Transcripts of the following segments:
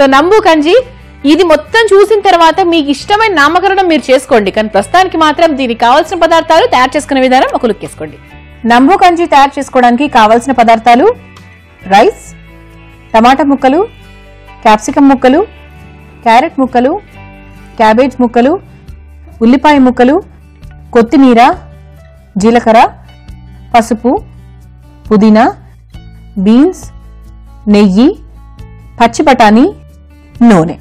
So నంబు Kanji ఇది మొత్తం చూసిన తర్వాత మీకు ఇష్టమైన నామకరణం మీరు చేసుకోండి. కానీ ప్రస్తుతానికి మాత్రం దీనికి కావాల్సిన పదార్థాలు తయారు చేసుకునే విధానం ఒక లుక్ వేసుకోండి. నంబు కంజి తయారు చేసుకోవడానికి కావాల్సిన పదార్థాలు రైస్ టమాటా ముక్కలు క్యాప్సికం ముక్కలు క్యారెట్ ముక్కలు క్యాబేజ్ ముక్కలు ఉల్లిపాయ ముక్కలు కొత్తిమీర జీలకర్ర పసుపు పుదీనా బీన్స్ నెయ్యి పచ్చి బఠానీ నూనె.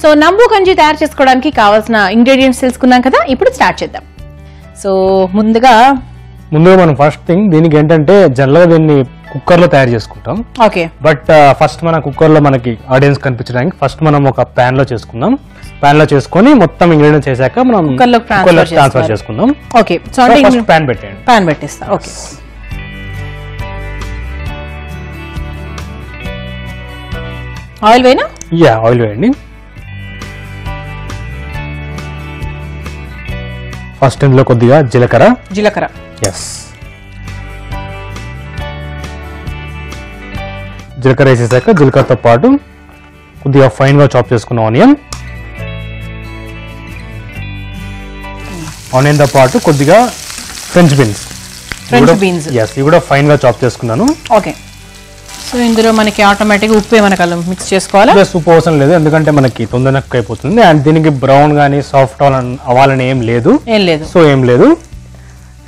సో నంబు కంజి తయారు చేసుకోవడానికి కావాల్సిన ఇంగ్రీడియంట్స్ తెలుసుకున్నాం కదా ఇప్పుడు స్టార్ట్ చేద్దాం. సో ముందుగా ముందుగా మనం ఫస్ట్ థింగ్ దీనికి ఏంటంటే జనరల్గా దీన్ని కుక్కర్లో తయారు చేసుకుంటాం. ఓకే. బట్ ఫస్ట్ మన కుక్కర్లో మనకి ఆడియన్స్ కనిపించడానికి ఫస్ట్ మనం ఒక ప్యాన్లో చేసుకుందాం. ప్యాన్లో చేసుకొని మొత్తం ఇంగ్రీడియంట్స్ చేశాక మనం చేస్తారు. చేసుకుందాం. ఓకే. సో అంటే ఫస్ట్ ప్యాన్ పెట్టేయండి. పాన్ పెట్టేస్తా. ఓకే. ఆయిల్ వేనా యా ఆయిల్ వేయండి. ఫస్ట్ ఇందులో కొద్దిగా జీలకర్ర. జీలకర్ర. ఎస్ జీలకర్ర వేసేసాక జీలకర్రతో పాటు కొద్దిగా ఫైన్గా చాప్ చేసుకున్న ఆనియన్. ఆనియన్తో పాటు కొద్దిగా French beans French beans. Yes ఇవి కూడా ఫైన్గా చాప్ చేసుకున్నాను. ఓకే సో ఇందులో మనకి ఆటోమేటిక్ ఉప్పు ఏమైనా కలం మిక్స్ చేసుకోవాలా? ప్లస్ ఉప్పు అవసరం లేదు ఎందుకంటే మనకి తొందరగా కుక్ అయిపోతుంది అండ్ దీనికి బ్రౌన్ కానీ సాఫ్ట్ అవ్వాలని ఏం లేదు. ఏం లేదు. సో ఏం లేదు.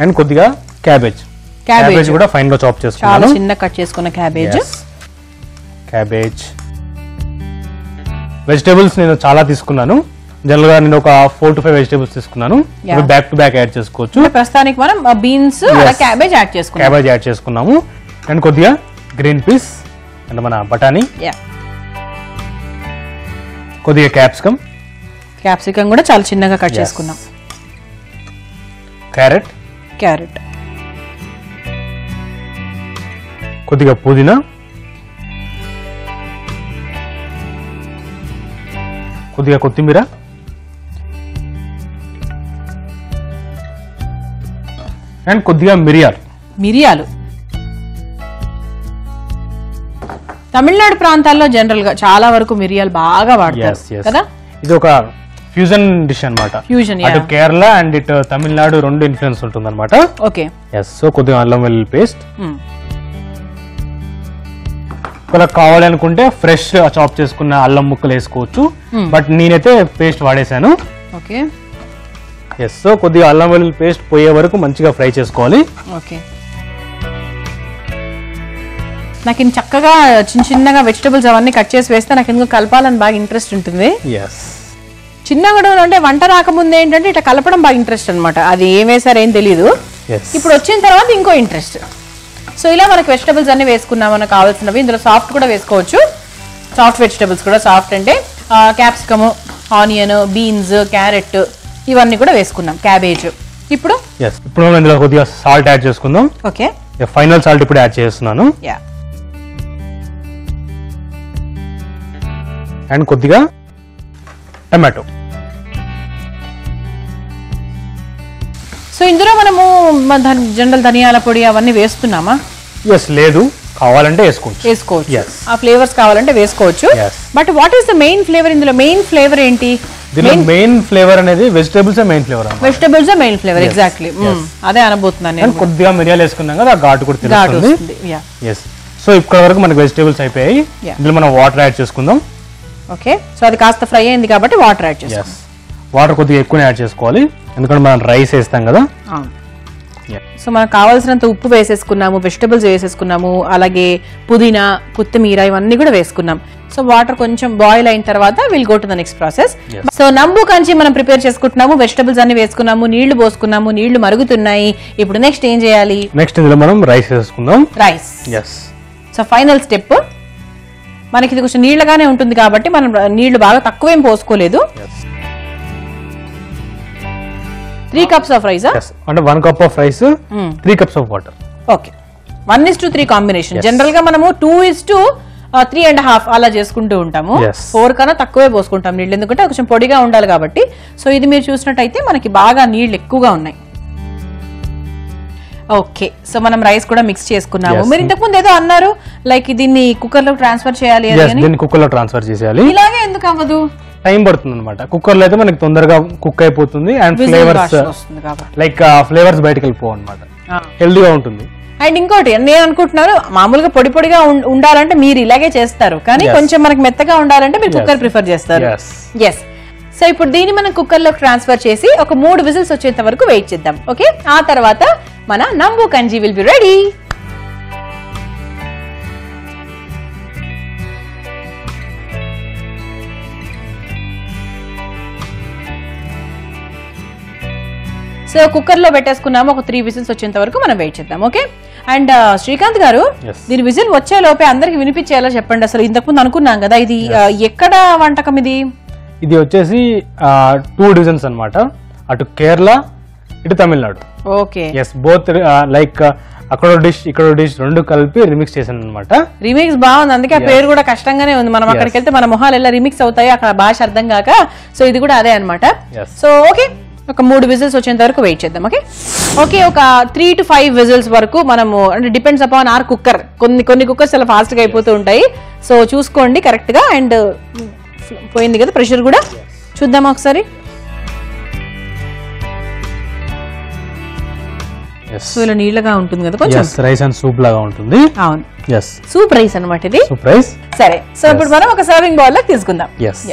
అండ్ కొద్దిగా క్యాబేజ్. క్యాబేజ్ కూడా ఫైన్గా చాప్ చేసుకున్నాను. చిన్న కట్ చేసుకున్న క్యాబేజ్ క్యాబేజ్ వెజిటేబుల్స్ నేను చాలా తీసుకున్నాను. జనరల్గా నేను ఒక ఫోర్ టు ఫైవ్ వెజిటేబుల్స్ తీసుకున్నాను. బ్యాక్ టు బ్యాక్ యాడ్ చేసుకోవచ్చు. ప్రస్తుతానికి మనం బీన్స్ క్యాబేజ్ యాడ్ చేసుకున్నాం. క్యాబేజ్ యాడ్ చేసుకున్నాము. అండ్ కొద్దిగా గ్రీన్ పీస్ అండ్ మన బఠానీ. కొద్దిగా క్యాప్సికమ్. క్యాప్సికం కూడా చాలా చిన్నగా కట్ చేసుకున్నాం. క్యారెట్. క్యారెట్. కొద్దిగా పుదీనా. కొద్దిగా కొత్తిమీర. అండ్ కొద్దిగా మిరియాలు. మిరియాలు. తమిళనాడు ప్రాంతాల్లో జనరల్గా చాలా వరకు మిరియాలు బాగా వాడతారు కదా? ఇది ఒక ఫ్యూజన్ డిష్ ఫ్యూజన్ అటు కేరళ అండ్ ఇటు తమిళనాడు రెండు ఇన్ఫ్లుయెన్స్ ఉంటుంది అనమాట ఓకే ఎస్ సో కొద్దిగా అల్లం వెల్లుల్లి పేస్ట్ ఒకవేళ కావాలి అనుకుంటే ఫ్రెష్ చాప్ చేసుకున్న అల్లం ముక్కలు వేసుకోవచ్చు. బట్ నేనైతే పేస్ట్ వాడేశాను. ఓకే ఎస్ సో కొద్దిగా అల్లం వెల్లుల్లి పేస్ట్ పోయే వరకు మంచిగా ఫ్రై చేసుకోవాలి. ఓకే నాకు ఇన్ని చక్కగా చిన్న చిన్నగా వెజిటబుల్స్ అవన్నీ కట్ చేసి వేస్తే నాకు ఎందుకు కలపాలని బాగా ఇంట్రెస్ట్ ఉంటుంది. చిన్నగా కూడా అంటే వంట రాకముందు ఏంటంటే ఇట్లా కలపడం బాగా ఇంట్రెస్ట్ అన్నమాట. అది ఏం వేసారో ఏం తెలియదు ఇప్పుడు వచ్చిన తర్వాత ఇంకో ఇంట్రెస్ట్ సో ఇలా మనకి వెజిటబుల్స్ అన్ని వేసుకున్నాం మనకు కావాల్సినవి ఇందులో సాఫ్ట్ కూడా వేసుకోవచ్చు. సాఫ్ట్ వెజిటబుల్స్ కూడా సాఫ్ట్ అంటే క్యాప్సికమ్ ఆనియన్ బీన్స్ క్యారెట్ ఇవన్నీ కూడా వేసుకున్నాం క్యాబేజ్ ఇప్పుడు? ఇప్పుడు ఇందులో కొద్దిగా సాల్ట్ యాడ్ చేసుకుందాం. ఓకే ఫైనల్ సాల్ట్ ఇప్పుడు యాడ్ చేస్తున్నాను. యా అండ్ కొద్దిగా టమాటో. సో ఇందులో మనము జనరల్ ధనియాల పొడి అవన్నీ వేస్తున్నామా? ఎస్ లేదు. కావాలంటే వేసుకోవచ్చు. వేసుకోవచ్చు. ఆ ఫ్లేవర్స్ కావాలంటే వేసుకోవచ్చు. But what is the main flavour ఇందులో మెయిన్ ఫ్లేవర్ ఏంటి? మెయిన్ ఫ్లేవర్ అనేది vegetables main flavour vegetables main flavour exactly అదే అనబోతున్నాను నేను కొద్దిగా మిరియాలు వేసుకున్నాం కదా ఘాటు కూడా తెలుస్తుంది. సో ఇక్కడ వరకు మనకి వెజిటేబుల్స్ అయిపోయాయి. ఇందులో మనం వాటర్ యాడ్ చేసుకుందాం. ఓకే? సో అది కాస్త ఫ్రై అయింది కాబట్టి వాటర్ యాడ్ చేస్తాం వాటర్ కొద్దిగా ఎక్కువనే యాడ్ చేసుకోవాలి. ఎందుకంటే మనం రైస్ వేస్తాం కదా. సో మనకు కావాల్సినంత ఉప్పు వేసేసుకున్నాము వెజిటబుల్స్ వేసేసుకున్నాము అలాగే పుదీనా కొత్తిమీర ఇవన్నీ కూడా వేసుకున్నాం. సో వాటర్ కొంచెం బాయిల్ అయిన తర్వాత will go to the next process. So Nombu kanji మనం ప్రిపేర్ చేసుకుంటున్నాము వెజిటబుల్స్ అన్ని వేసుకున్నాము నీళ్ళు పోసుకున్నాము నీళ్ళు మరుగుతున్నాయి. ఇప్పుడు నెక్స్ట్ ఏం చేయాలి? నెక్స్ట్ ఇందులో మనం రైస్ వేసుకుందాం. రైస్ సో ఫైనల్ స్టెప్ మనకి ఇది కొంచెం నీళ్ళగానే ఉంటుంది కాబట్టి మనం నీళ్ళు బాగా తక్కువేం పోసుకోలేదు. త్రీ కప్స్ ఆఫ్ రైసా అంటే one cup of rice three cups of water okay one is to three combination జనరల్గా మనము two is to three and half అలా చేసుకుంటూ ఉంటాము. ఫోర్ కన్నా తక్కువే పోసుకుంటాం నీళ్ళు. ఎందుకంటే కొంచెం పొడిగా ఉండాలి కాబట్టి. సో ఇది మీరు చూసినట్టయితే మనకి బాగా నీళ్ళు ఎక్కువగా ఉన్నాయి. ఓకే. సో మనం రైస్ కూడా మిక్స్ చేసుకున్నాము. మీరు ఇంతకు ముందు ఏదో అన్నారు లైక్ దీన్ని కుక్కర్లో ట్రాన్స్ఫర్ చేయాలి దీన్ని కుక్కర్లో ట్రాన్స్ఫర్ చేసేయాలి. ఇలాగే ఎందుకు అవ్వదు? టైం పడుతుంది అనమాట కుక్కర్లో అయితే మనకి తొందరగా కుక్ అయిపోతుంది అండ్ ఫ్లేవర్స్ లైక్ ఫ్లేవర్స్ బయటకు వెళ్ళిపోవు అనమాట. హెల్దీగా ఉంటుంది. అండ్ ఇంకోటి నేను అనుకుంటున్నాను మామూలుగా పొడి పొడిగా ఉండాలంటే మీరు ఇలాగే చేస్తారు. కానీ. కొంచెం మనకి మెత్తగా ఉండాలంటే మీరు. కుక్కర్ ప్రిఫర్ చేస్తారు. ఎస్ సో ఇప్పుడు దీన్ని మనం కుక్కర్లో ట్రాన్స్ఫర్ చేసి ఒక మూడు విజిల్స్ వచ్చేంత వరకు వెయిట్ చేద్దాం. ఓకే? ఆ తర్వాత మన Nombu kanji will be ready. So కుక్కర్లో పెట్టేసుకున్నాము ఒక త్రీ విజిల్స్ వచ్చేంత వరకు మనం వెయిట్ చేద్దాం ఓకే అండ్ శ్రీకాంత్ గారు. దీని విజిల్ వచ్చే లోపే అందరికి వినిపించేలా చెప్పండి. అసలు ఇంతకుముందు అనుకున్నాం కదా ఇది ఆ, ఎక్కడ వంటకం ఇది? ఇది వచ్చేసి టూ డివిజన్స్ అన్నమాట. అటు కేరళ ఇటు Tamil Nadu. Okay. Yes both like అక్కడ డిష్ ఇక్కడ డిష్ రెండు కలిపి రిమిక్స్ చేశాను అనమాట రీమిక్స్ బాగుంది. అందుకే ఆ పేరు కూడా కష్టంగానే ఉంది. మనం అక్కడికి వెళ్తే మన మొహాలు ఎలా రిమిక్స్ అవుతాయి అక్కడ భాష అర్థం కాక సో ఇది కూడా అదే అన్నమాట. Yes. So okay. ఒక మూడు విజిల్స్ వచ్చేంత వరకు వెయిట్ చేద్దాం ఓకే? ఓకే ఒక త్రీ టు ఫైవ్ విజిల్స్ వరకు మనము అంటే డిపెండ్స్ అపాన్ ఆర్ కుక్కర్ కొన్ని కొన్ని కుక్కర్స్ చాలా fast గా అయిపోతూ ఉంటాయి. సో చూసుకోండి correct గా. అండ్ పోయింది కదా ప్రెషర్ కూడా? చూద్దామా ఒకసారి? సో ఇలా నీళ్ళగా ఉంటుంది కదా కొంచెం. రైస్ అండ్ సూప్ లాగా ఉంటుంది. అవును. ఎస్ సూప్ రైస్ అన్నమాట ఇది. సూప్ రైస్ సరే సో ఇప్పుడు మనం ఒక సర్వింగ్ బౌల్లో తీసుకుందాం. ఎస్.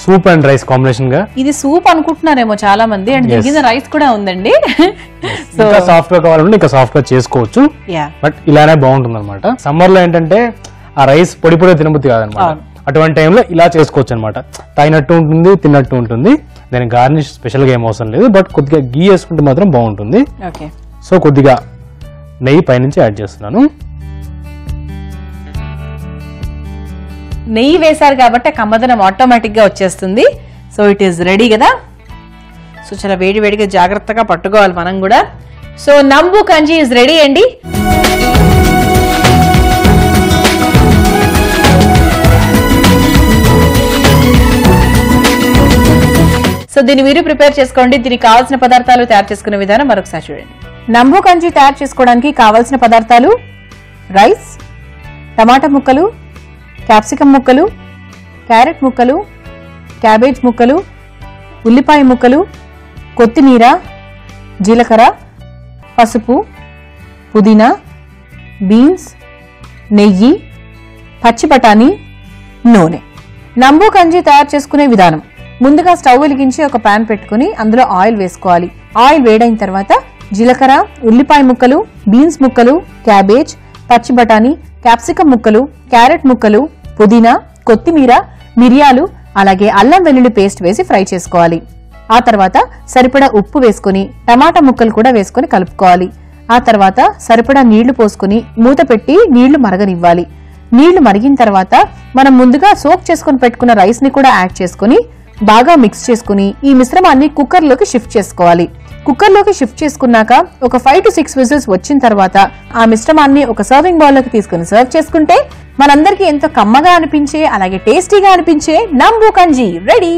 సూప్ అండ్ రైస్ కాంబినేషన్గా? ఇది సూప్ అనుకుంటున్నారేమో చాలా మంది అండ్ దీని. కింద రైస్ కూడా ఉందండి. సో ఇంకా సాఫ్ట్గా కావాలంటే ఇంకా సాఫ్ట్గా చేసుకోవచ్చు బట్ ఇలానే బాగుంటుంది అనమాట సమ్మర్లో ఏంటంటే ఆ రైస్ పొడి పొడి తినబుద్ధి కాదనమాట. అటువంటి టైంలో ఇలా చేసుకోవచ్చు అనమాట తాగినట్టు ఉంటుంది తిన్నట్టు ఉంటుంది. దానికి గార్నిష్ స్పెషల్గా ఏం అవసరం లేదు. బట్ కొద్దిగా గీ వేసుకుంటే మాత్రం బాగుంటుంది. సో కొద్దిగా నెయ్యి పైనుంచి యాడ్ చేస్తున్నాను. నెయ్యి వేశారు కాబట్టి కమ్మదనం ఆటోమేటిక్గా వచ్చేస్తుంది. సో ఇట్ ఈస్ రెడీ కదా? సో చాలా వేడి వేడిగా జాగ్రత్తగా పట్టుకోవాలి మనం కూడా. So Nombu kanji is ready అండి. సో దీన్ని మీరు ప్రిపేర్ చేసుకోండి. దీనికి కావాల్సిన పదార్థాలు తయారు చేసుకునే విధానం మరొకసారి చూడండి. నంబు కంజీ తయారు చేసుకోవడానికి కావాల్సిన పదార్థాలు రైస్ టమాటా ముక్కలు క్యాప్సికం ముక్కలు క్యారెట్ ముక్కలు క్యాబేజ్ ముక్కలు ఉల్లిపాయ ముక్కలు కొత్తిమీర జీలకర్ర పసుపు పుదీనా బీన్స్ నెయ్యి పచ్చి బఠానీ నూనె. నంబు కంజీ తయారు చేసుకునే విధానం. ముందుగా స్టవ్ వెలిగించి ఒక పాన్ పెట్టుకుని అందులో ఆయిల్ వేసుకోవాలి. ఆయిల్ వేడైన తర్వాత జీలకర్ర ఉల్లిపాయ ముక్కలు బీన్స్ ముక్కలు క్యాబేజ్ పచ్చి బఠానీ క్యాప్సికం ముక్కలు క్యారెట్ ముక్కలు పుదీనా కొత్తిమీర మిరియాలు అలాగే అల్లం వెల్లుల్లి పేస్ట్ వేసి ఫ్రై చేసుకోవాలి. ఆ తర్వాత సరిపడా ఉప్పు వేసుకుని టమాటా ముక్కలు కూడా వేసుకుని కలుపుకోవాలి. ఆ తర్వాత సరిపడా నీళ్ళు పోసుకుని మూత పెట్టి నీళ్ళు మరగనివ్వాలి. నీళ్ళు మరిగిన తర్వాత మనం ముందుగా సోక్ చేసుకుని పెట్టుకున్న రైస్ని కూడా యాడ్ చేసుకుని బాగా మిక్స్ చేసుకుని ఈ మిశ్రమాన్ని కుక్కర్లోకి షిఫ్ట్ చేసుకోవాలి. కుక్కర్లోకి షిఫ్ట్ చేసుకున్నాక ఒక ఫైవ్ టు సిక్స్ విజిల్స్ వచ్చిన తర్వాత ఆ మిశ్రమాన్ని ఒక సర్వింగ్ బౌల్లోకి తీసుకుని సర్వ్ చేసుకుంటే మనందరికీ ఎంతో కమ్మగా అనిపించే అలాగే టేస్టీగా అనిపించే నంబు కంజీ రెడీ.